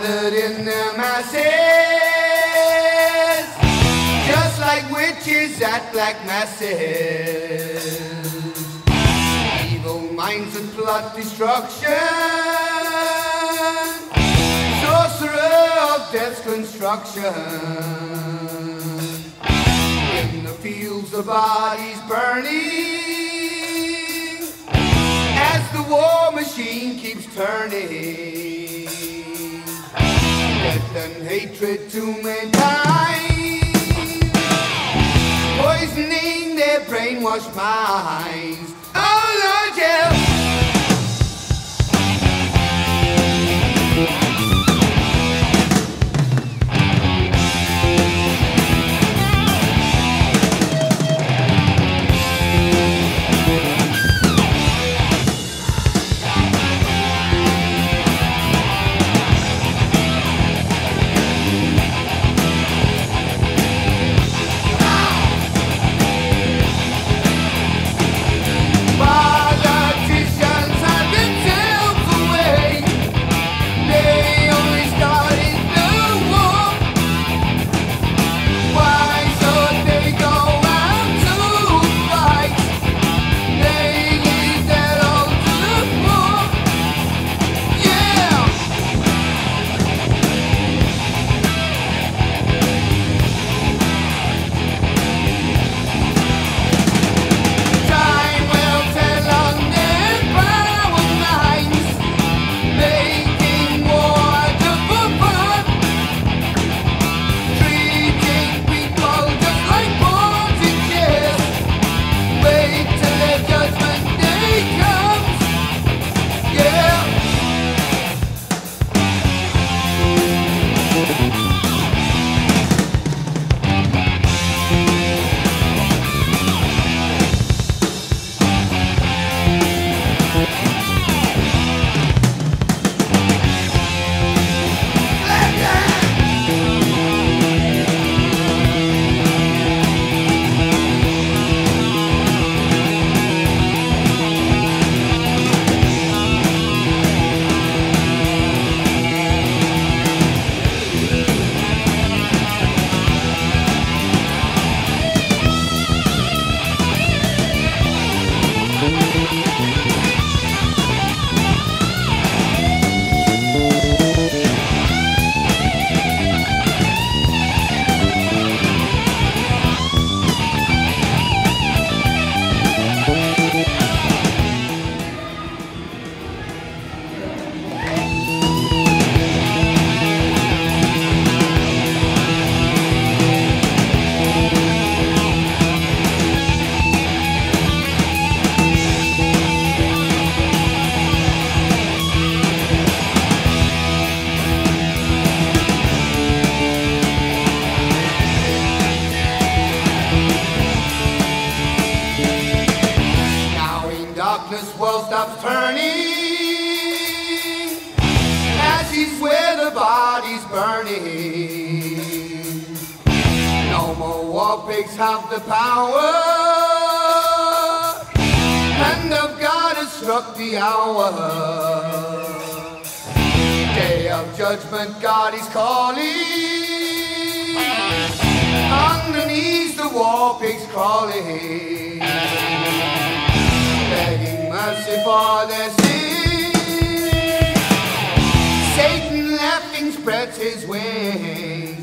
gathered in the masses, just like witches at black masses. Evil minds that plot destruction, sorcerer of death's construction. In the fields, the bodies burning as the war machine keeps turning. Hatred to mankind, poisoning their brainwashed minds. Oh Lord, yeah. Stops turning. As he's where the body's burning. No more war pigs have the power. Hand of God has struck the hour. Day of judgment God is calling. Underneath the war pigs crawling for. Satan laughing spreads his wings.